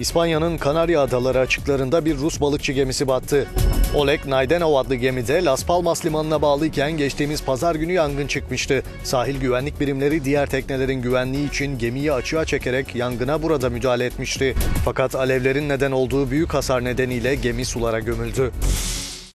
İspanya'nın Kanarya Adaları açıklarında bir Rus balıkçı gemisi battı. Oleg Naydenov adlı gemide Las Palmas limanına bağlıyken geçtiğimiz pazar günü yangın çıkmıştı. Sahil güvenlik birimleri diğer teknelerin güvenliği için gemiyi açığa çekerek yangına burada müdahale etmişti. Fakat alevlerin neden olduğu büyük hasar nedeniyle gemi sulara gömüldü.